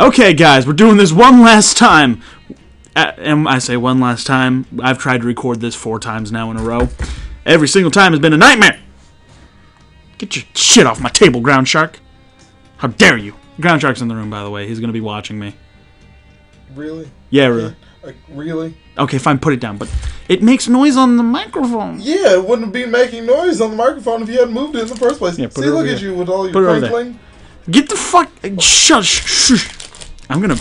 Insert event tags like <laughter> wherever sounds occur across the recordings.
Okay, guys, we're doing this one last time. And I say one last time. I've tried to record this four times now in a row. Every single time has been a nightmare. Get your shit off my table, Ground Shark. How dare you? Ground Shark's in the room, by the way. He's gonna be watching me. Really? Yeah, really. Like, really? Okay, fine, put it down. But it makes noise on the microphone. Yeah, it wouldn't be making noise on the microphone if you hadn't moved it in the first place. Yeah, put See, look at you with all your Put crinkling. Get the fuck. Shush. Shush. I'm gonna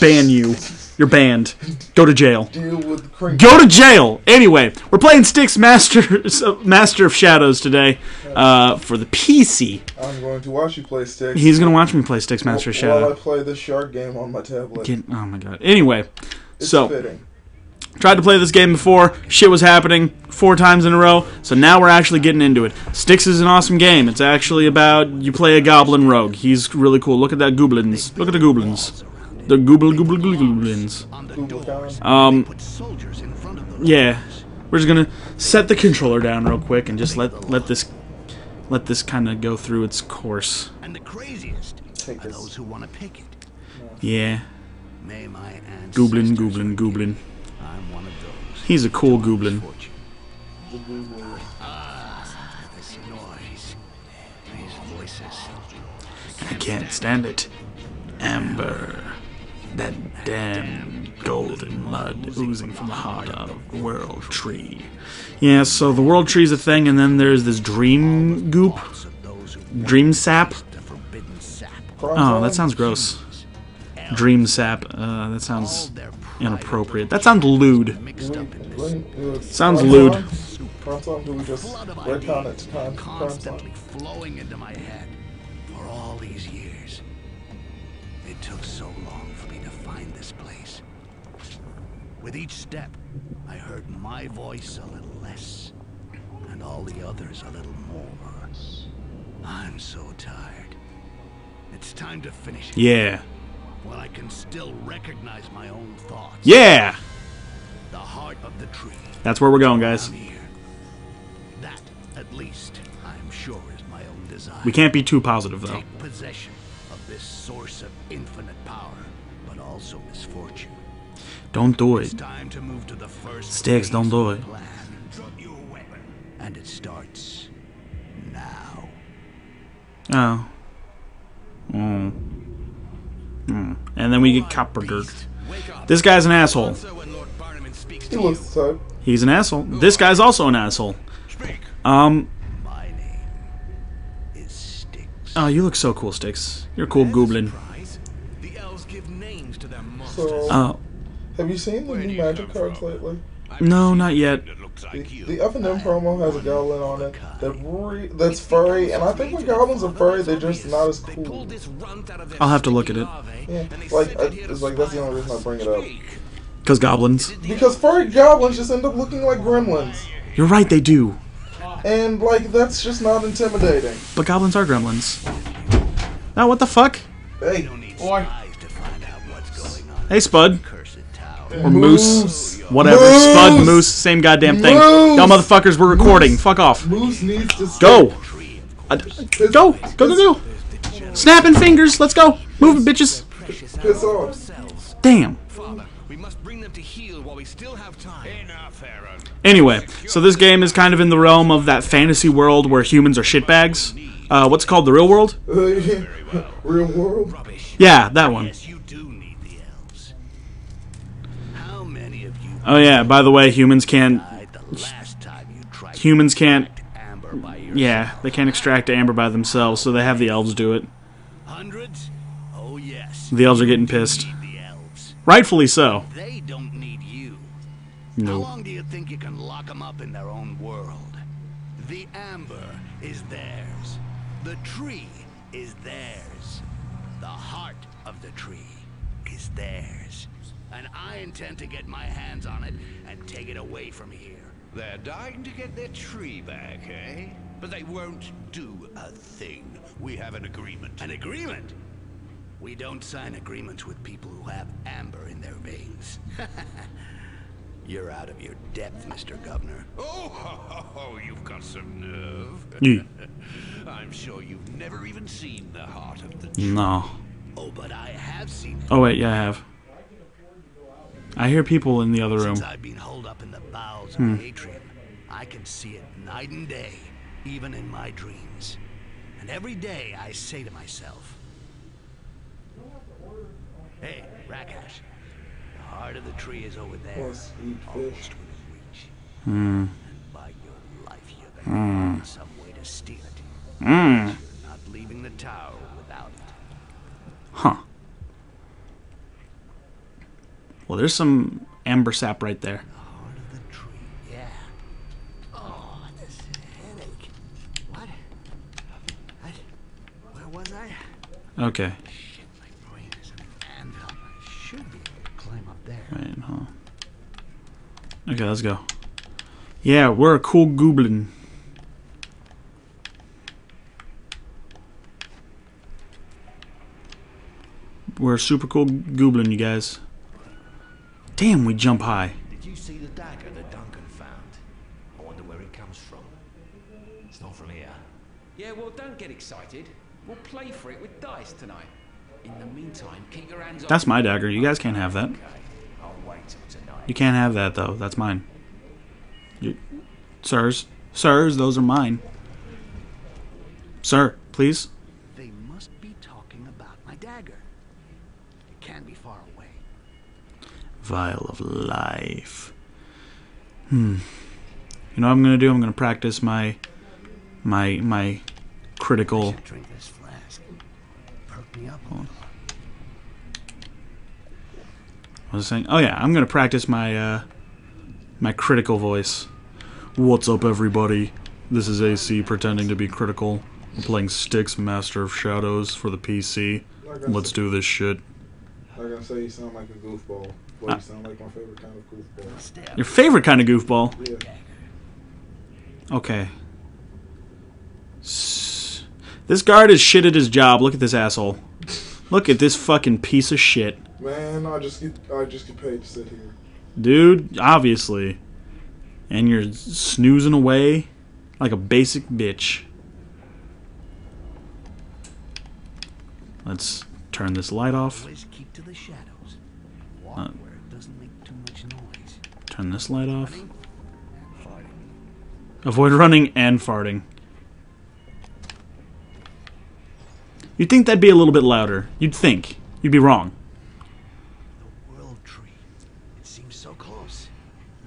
ban you. You're banned. Go to jail. Deal with the. Go to jail. Anyway, we're playing Styx Master Master of Shadows today uh, for the PC. I'm going to watch you play Styx. He's gonna watch me play Styx Master of Shadows. while I play this shark game on my tablet. Get, oh my god. Anyway, it's so fitting. tried to play this game before. Shit was happening four times in a row. So now we're actually getting into it. Styx is an awesome game. It's actually about you play a goblin rogue. He's really cool. Look at that goblins. Look at the goblins. The gooble gooble gooble goblins. Google Con. Um, yeah, we're just gonna set the controller down real quick and just let let this let this kind of go through its course. And the craziest are those who want to pick it. Yeah, May my ancestors goblin, goblin, goblin. I'm one of those. He's a cool goblin. Fortune. The Google. This noise. These voices. I can't stand it. Amber, that damn golden mud oozing from the heart of the World Tree. Yeah, so the World Tree's a thing, and then there's this dream goop, dream sap. Oh, that sounds gross. Dream sap. Uh, that sounds inappropriate. That sounds lewd. Sounds lewd. Constantly flowing into my head for all these years. It took so long find this place. With each step, I heard my voice a little less, and all the others a little more. I'm so tired. It's time to finish it Yeah. when I can still recognize my own thoughts. Yeah! The heart of the tree. That's where we're going, guys. That, at least, I'm sure is my own desire. We can't be too positive, though. take possession Don't do It's it. time to move to the first Styx, don't do it. Plan. And it starts now. Oh. Mm. Mm. And then we get Copper Dirt. This guy's an asshole. He looks the. He's an asshole. This guy's also an asshole. Um. My name is Styx. Oh, you look so cool, Styx. You're a cool goblin. The elves give names to their monsters. So, Oh. Have you seen the new magic cards lately? No, not yet. The, the FNM promo has a goblin on it that re- that's furry, and I think when goblins are furry, they're just not as cool. pulled this runt out of their I'll have to look at it. Yeah, like I, it here to it's like that's the only reason I bring it up. Because goblins. Because furry goblins just end up looking like gremlins, You're right, they do. and like that's just not intimidating. But goblins are gremlins. Oh, what the fuck? Hey, boy, Eyes to find out what's going on. Hey, Spud. Or Moose. Moose. Whatever. Moose. Spud, Moose, same goddamn thing. Moose. Y'all motherfuckers, we're recording. Fuck off. Moose needs to. Go! Uh, go! Go, go, go! Snapping fingers, let's go! Move it, bitches! Piss off. Damn. Father, we must bring them to heal while we still have time. Enough, Aaron. Anyway, so this game is kind of in the realm of that fantasy world where humans are shitbags. Uh, what's it called? The real world? <laughs> Real world. Yeah, that one. Yes, you do need the elves. How many of you Oh yeah, by the way, humans can't the last time you tried humans can't amber by yeah, they can't extract amber by themselves, so they have the elves do it. Hundreds? Oh yes. The elves are getting pissed. Rightfully so. They don't need you. How No. long do you think you can lock them up in their own world? The amber is theirs. The tree is theirs. The heart of the tree is theirs. And I intend to get my hands on it and take it away from here. They're dying to get their tree back, eh? But they won't do a thing. We have an agreement. An agreement? We don't sign agreements with people who have amber in their veins. <laughs> You're out of your depth, Mr. Governor. <laughs> Oh, ho, ho, ho, you've got some nerve. Yeah. <laughs> I'm sure you've never even seen the heart of the tree. No. Oh, but I have seen Oh wait, yeah, I have. I hear people in the other room. Since I've been holed up in the bowels of the atrium, I can see it night and day, even in my dreams. And every day I say to myself, Hey, Rakash, the heart of the tree is over there, Plus, eat almost within reach. Hmm. And by your life, you're gonna hmm. find some way to steal it. Mmm. You're not leaving the tower without it. Huh. Well, there's some amber sap right there. Okay. Shit, my brain is an. I should be able to climb up there. Wait? Okay, let's go. Yeah, we're a cool goblin. We're a super cool goblin, you guys. Damn, we jump high. Did you see the dagger that Duncan found? I wonder where it comes from. It's not from here. Yeah, well, don't get excited. We'll play for it with dice tonight. In the meantime, keep your hands That's my dagger. You guys can't have that. Okay, I'll wait till tonight. You can't have that, though. That's mine. You, sirs, sirs, those are mine. Sir, please. They must be talking about my dagger. It can't be far away. Vial of life. Hmm. You know what I'm gonna do? I'm gonna practice my my my critical drink this flask. Perk me up a little. I was saying oh yeah, I'm gonna practice my uh my critical voice. What's up everybody? This is AC pretending to be critical. I'm playing Styx Master of Shadows for the PC. Let's do this shit. Like I say, you sound like a goofball. But Ah. you sound like my favorite kind of goofball. Step. Your favorite kind of goofball. Yeah. Okay. This guard is shit at his job. Look at this asshole. Look at this fucking piece of shit. Man, I just get I just get paid to sit here. Dude, obviously. And you're snoozing away like a basic bitch. Let's turn this light off. Keep to the shadows. Walk Uh. where it doesn't make too much noise. Turn this light off. Avoid running and farting. You'd think that'd be a little bit louder. You'd think. You'd be wrong. The world tree. It seems so close.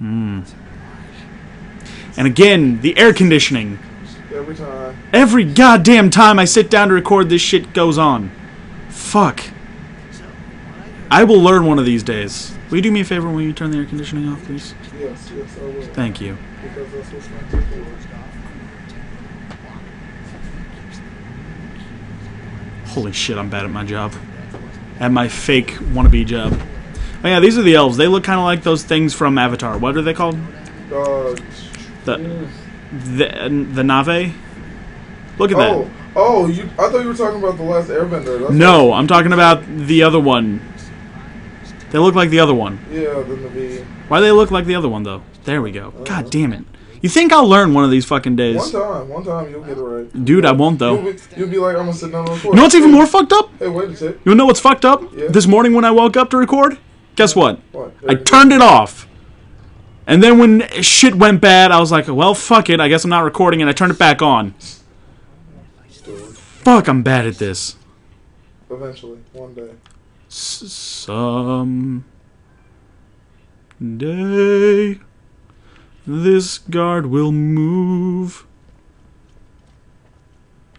And again, the air conditioning. Every time. Every goddamn time I sit down to record, this shit goes on. Fuck. I will learn one of these days. Will you do me a favor when you turn the air conditioning off, please? Yes, yes, I will. Thank you. Because that's what's meant to do. Holy shit, I'm bad at my job. At my fake wannabe job. Oh yeah, these are the elves. They look kind of like those things from Avatar. What are they called? Uh, The the the Nave. Look at oh, that. Oh, you! I thought you were talking about the last Airbender. That's No, I'm talking about the other one. They look like the other one. Yeah, the Navi. Why do they look like the other one though? There we go. Uh-huh. God damn it. You think I'll learn one of these fucking days? One time, one time you'll get it right. Dude, I won't though. You'll be, you'll be like, I'm gonna sit down and record. You know what's even more fucked up? Hey, wait a sec. You know what's fucked up? Yeah. This morning when I woke up to record, guess what? What? I turned it off. And then when shit went bad, I was like, well, fuck it. I guess I'm not recording, and I turned it back on. Fuck, I'm bad at this. Eventually, one day. S- some day, this guard will move.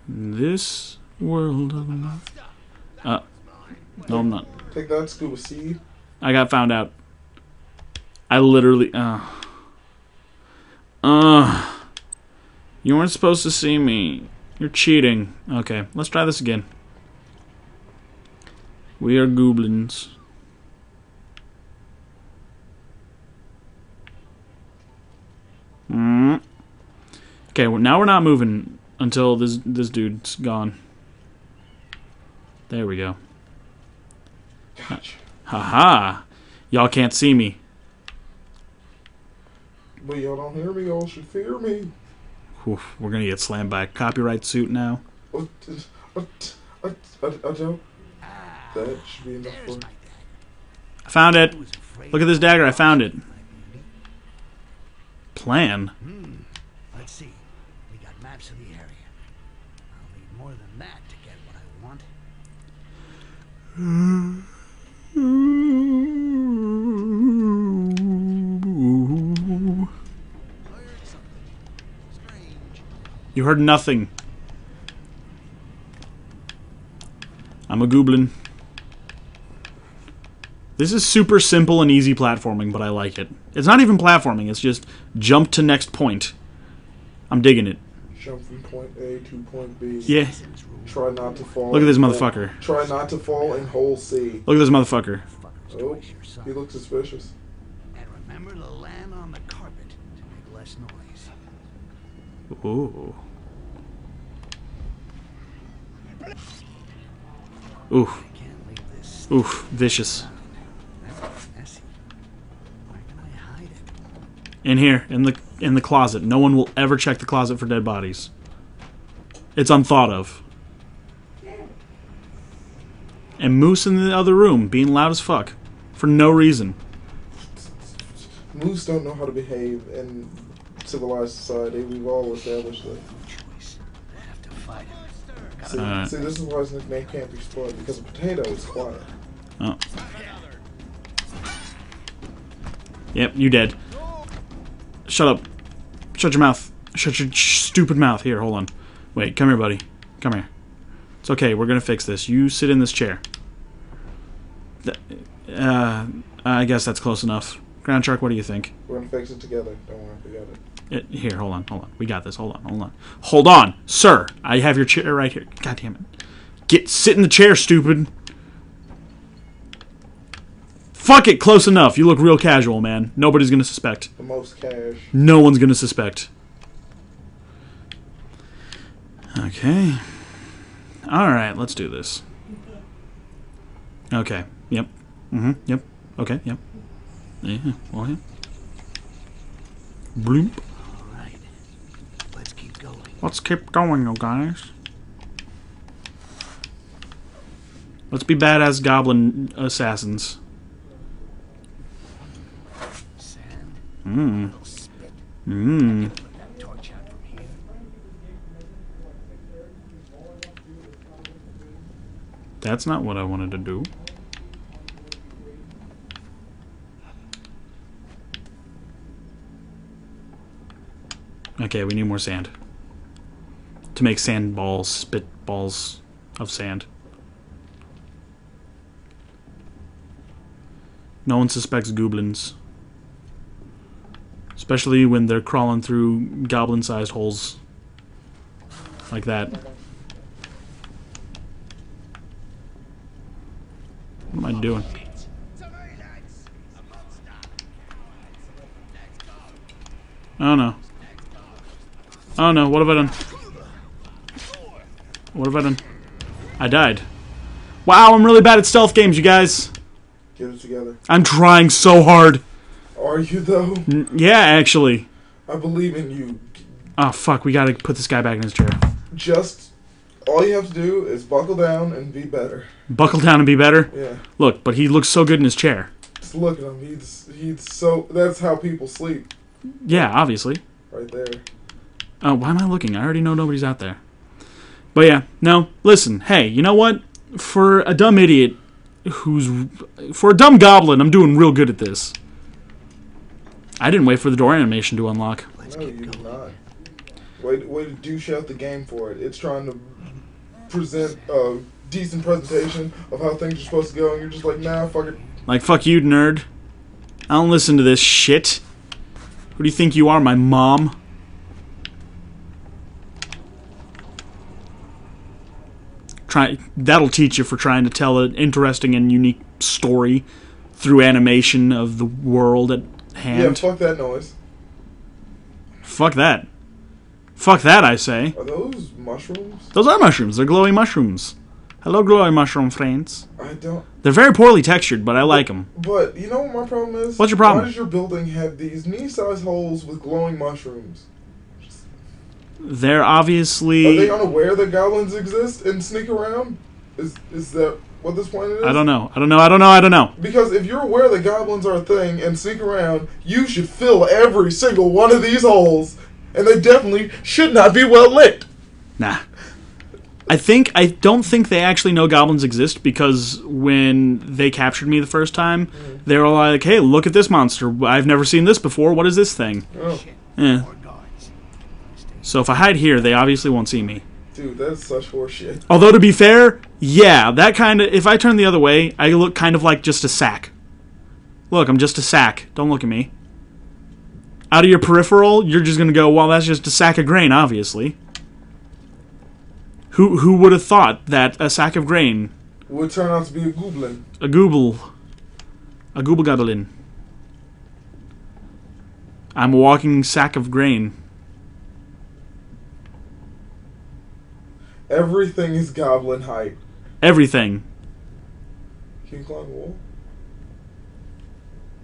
This world of mine. Uh, no, I'm not. Take that, scuba seed. I got found out. I literally. Uh. Uh. You weren't supposed to see me. You're cheating. Okay, let's try this again. We are goblins. Mm. Okay, well, now we're not moving until this this dude's gone. There we go. Gotcha. Haha. Y'all can't see me. But y'all don't hear me, y'all should fear me. Oof, we're gonna get slammed by a copyright suit now. Ah, That should be enough for. I found it. Look at this dagger. I found it. Plan. Let's see. We got maps of the area. I'll need more than that to get what I want. You heard nothing. I'm a goblin. This is super simple and easy platforming, but I like it. It's not even platforming, it's just jump to next point. I'm digging it. Jump from point A to point B. Yeah. Try not to fall. Look at this in- motherfucker. Try not to fall in hole C. Look at this motherfucker. Oh, twice your size. he looks suspicious. And remember to land on the carpet to make less noise. Ooh. Oof. Oof. Vicious. In here, in the in the closet. No one will ever check the closet for dead bodies. It's unthought of. And Moose in the other room, being loud as fuck. For no reason. Moose don't know how to behave in civilized society. We've all established that. Choice. I have to fight him. See, Alright. see, this is why his nickname can't be split because a potato is quiet. Oh. Yep, you dead. Shut up. Shut your mouth. Shut your stupid mouth. Here, hold on. Wait, come here, buddy. Come here. It's okay. We're gonna fix this. You sit in this chair. Uh, I guess that's close enough. Ground Shark, what do you think? We're gonna fix it together. Don't worry, we got it. It, here, hold on, hold on. We got this. Hold on, hold on. Hold on, sir. I have your chair right here. God damn it. Get sit in the chair, stupid. Fuck it, close enough. You look real casual, man. Nobody's gonna suspect. The most cash. No one's gonna suspect. Okay. Alright, let's do this. Okay. Yep. Mm-hmm. Yep. Okay, yep. Yeah. Well, yeah. Bloop. All right. Let's keep going. Let's keep going, you guys. Let's be badass goblin assassins. Mmm. Mmm. Put that torch out from here. That's not what I wanted to do. Okay, we need more sand. To make sand balls, spit balls of sand. No one suspects goblins. Especially when they're crawling through goblin sized holes. Like that. What am I doing? Oh no. Oh no, what have I done? What have I done? I died. Wow, I'm really bad at stealth games, you guys. Get it together. I'm trying so hard. Are you though? N- Yeah, actually. I believe in you. Oh fuck, we gotta put this guy back in his chair. Just all you have to do is buckle down and be better. Buckle down and be better. Yeah. Look, but he looks so good in his chair. Just look at him. He's he's so. That's how people sleep. Yeah, obviously. Right there. Oh, why am I looking? I already know nobody's out there. But yeah, no. Listen, hey, you know what? For a dumb idiot who's for a dumb goblin, I'm doing real good at this. I didn't wait for the door animation to unlock. Let's No, get you going. did not. Way, way to douche out the game for it. It's trying to present a decent presentation of how things are supposed to go, and you're just like, nah, fuck it. Like fuck you, nerd. I don't listen to this shit. Who do you think you are, my mom? Try that'll teach you for trying to tell an interesting and unique story through animation of the world at hand. Yeah, fuck that noise. Fuck that. Fuck that, I say. Are those mushrooms? Those are mushrooms. They're glowy mushrooms. Hello, glowy mushroom friends. I don't. They're very poorly textured, but I like them. But you know what my problem is? What's your problem? Why does your building have these knee-sized holes with glowing mushrooms? They're obviously. Are they unaware that goblins exist and sneak around? Is is that what this planet is? I don't know. I don't know. I don't know. I don't know. Because if you're aware that goblins are a thing and sneak around, you should fill every single one of these holes, and they definitely should not be well lit. Nah. I think I don't think they actually know goblins exist because when they captured me the first time, they were like, "Hey, look at this monster! I've never seen this before. What is this thing?" Oh, Eh. So if I hide here, they obviously won't see me. dude, that's such horseshit. Although to be fair, yeah, that kind of if I turn the other way, I look kind of like just a sack. Look, I'm just a sack. Don't look at me. Out of your peripheral, you're just gonna go, well, that's just a sack of grain, obviously. Who who would have thought that a sack of grain, Would turn out to be a goblin. a gooble, a gooble goblin. I'm a walking sack of grain. Everything is goblin height. Everything. Can you climb wall?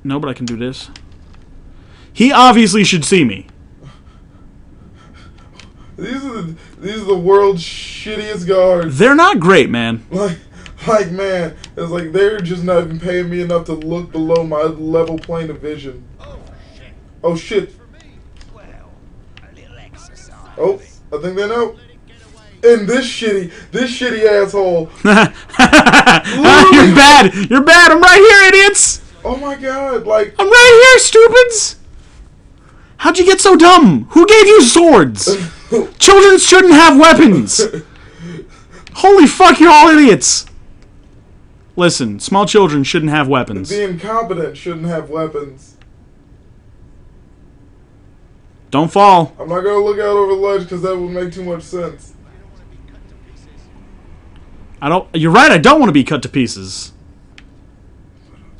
No, but I can do this. He obviously should see me. <laughs> These are the these are the world's shittiest guards. They're not great, man. <laughs> Like, like man, it's like they're just not even paying me enough to look below my level plane of vision. Oh shit! Oh, well, a little exercise. Oh, I think they know. And this shitty, this shitty asshole. <laughs> You're bad. You're bad. I'm right here, idiots. Oh my god! Like, I'm right here, stupids. How'd you get so dumb? Who gave you swords? <laughs> Children shouldn't have weapons. Holy fuck, you're all idiots. Listen, small children shouldn't have weapons. the incompetent shouldn't have weapons. Don't fall. I'm not gonna look out over the ledge because that would make too much sense. I don't. You're right. I don't want to be cut to pieces.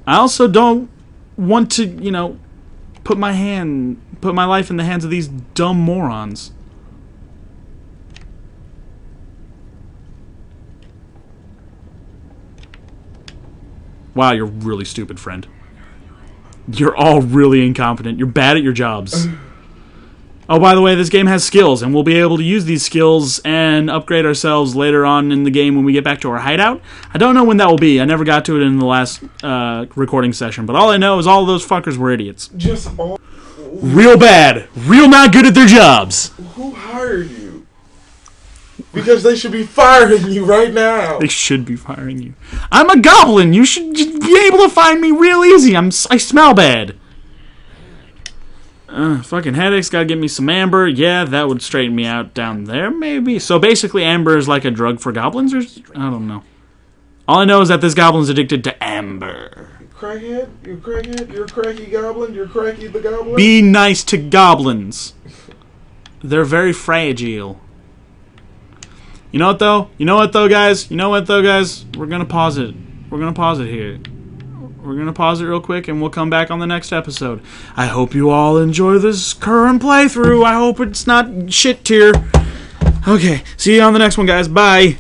I also don't want to, you know, put my hand, put my life in the hands of these dumb morons. Wow, you're really stupid, friend. You're all really incompetent. You're bad at your jobs. Oh, by the way, this game has skills, and we'll be able to use these skills and upgrade ourselves later on in the game when we get back to our hideout. I don't know when that will be. I never got to it in the last uh, recording session, but all I know is all those fuckers were idiots. Just all. Real bad. Real not good at their jobs. Who hired you? Because they should be firing you right now. They should be firing you. I'm a goblin. You should be able to find me real easy. I'm I smell bad. Uh, fucking headaches. Gotta get me some amber. Yeah, that would straighten me out down there, maybe. So basically, amber is like a drug for goblins, or I don't know. All I know is that this goblin's addicted to amber. Crackhead? You're crackhead? You're cracky goblin? You're cracky the goblin? Be nice to goblins. They're very fragile. You know what though? You know what though, guys? You know what though, guys? We're gonna pause it. We're gonna pause it here. We're gonna pause it real quick and we'll come back on the next episode. I hope you all enjoy this current playthrough. I hope it's not shit tier. Okay, see you on the next one, guys. Bye.